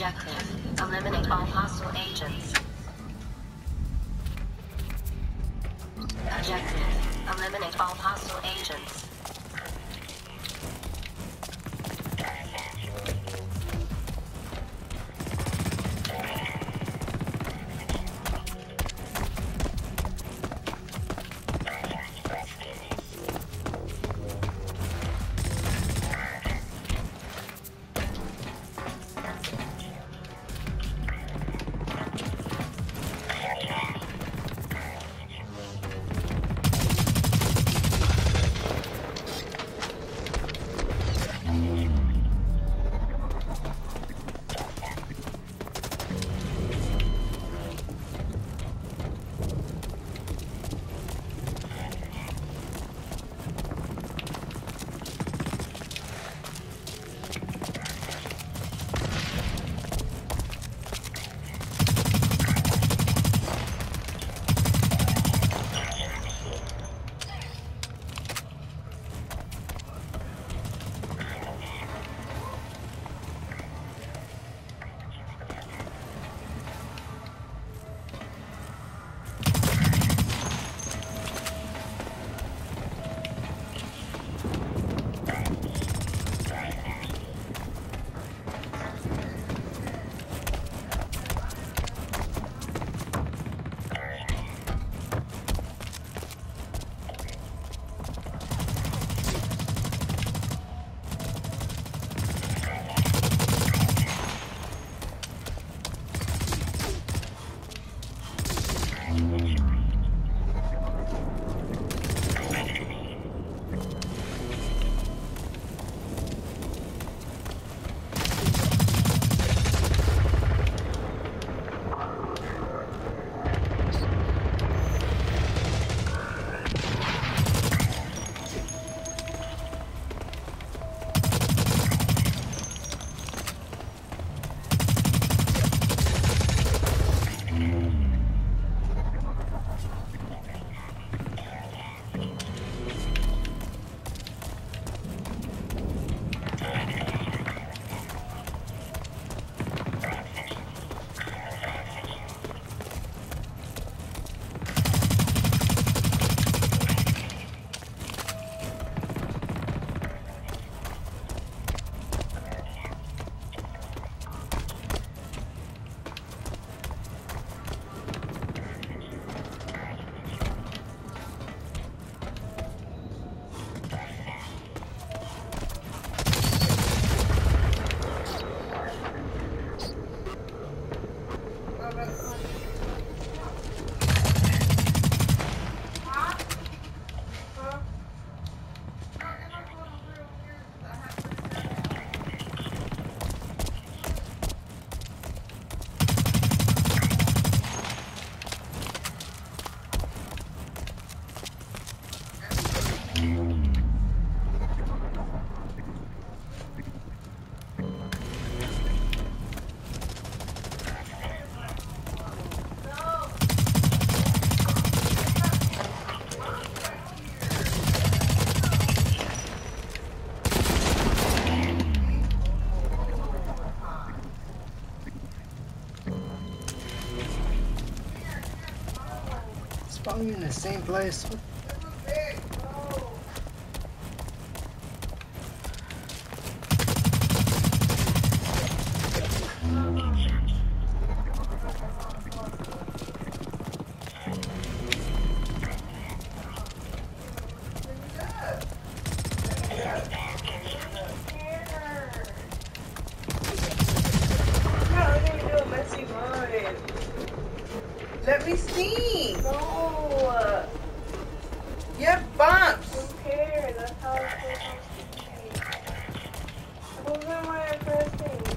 Objective. Eliminate all hostile agents. Objective. Eliminate all hostile agents. Yes. Same place. No, Who's in my first thing?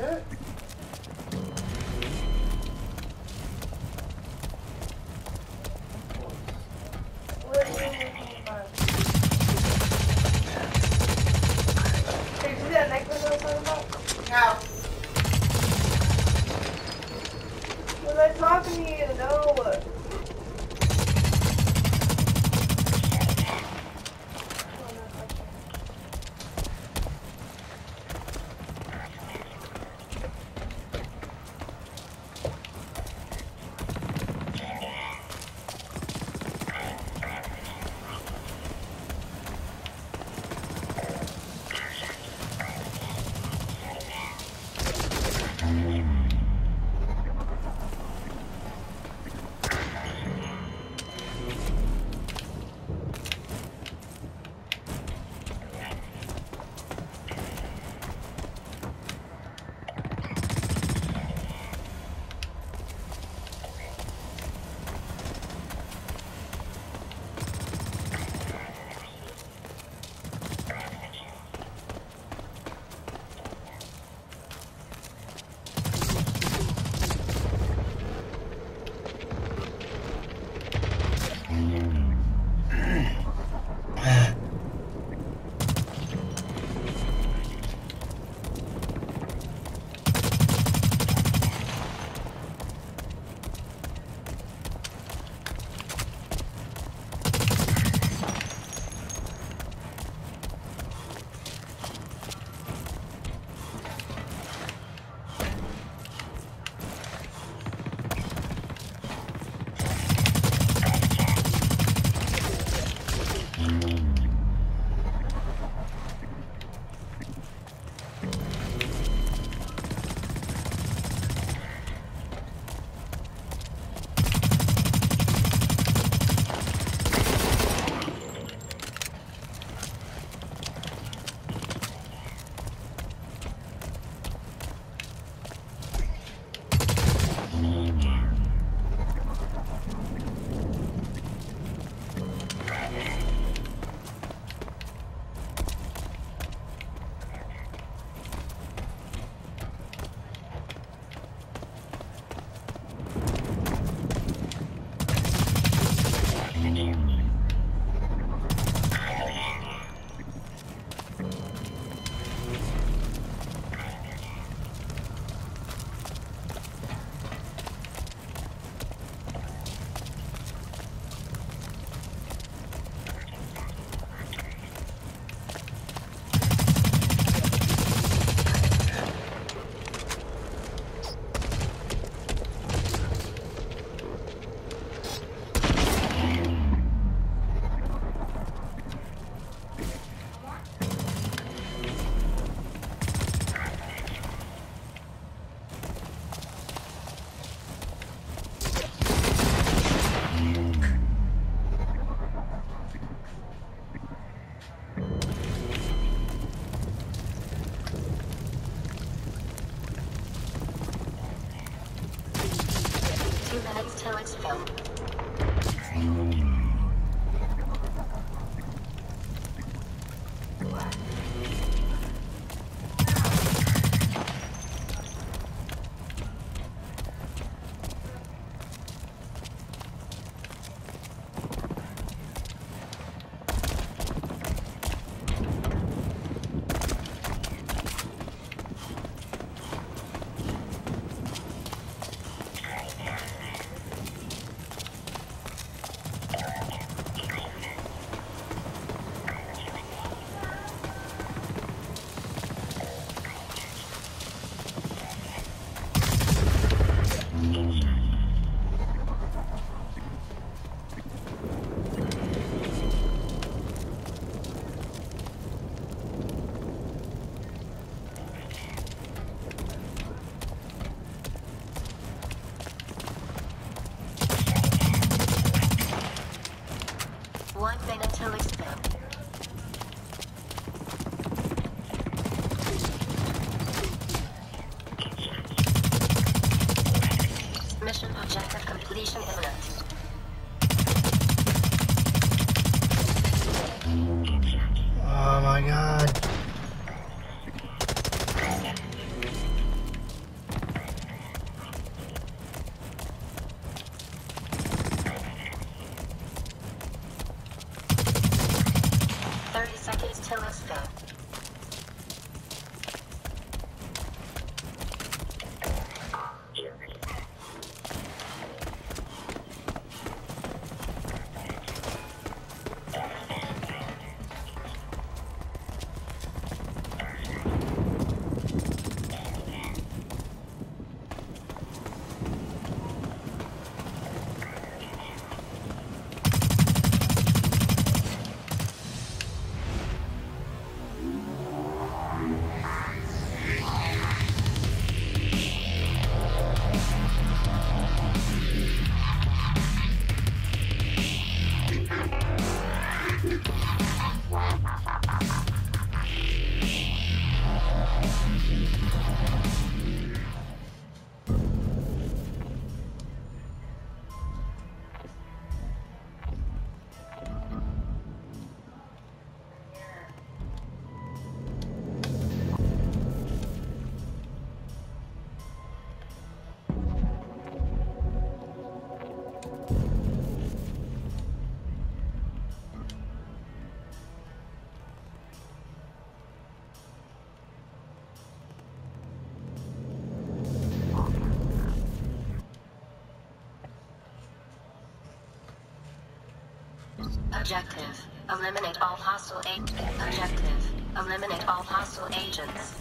In Minute it's 30 seconds till it's done. Objective. Eliminate all hostile agents. Objective. Eliminate all hostile agents.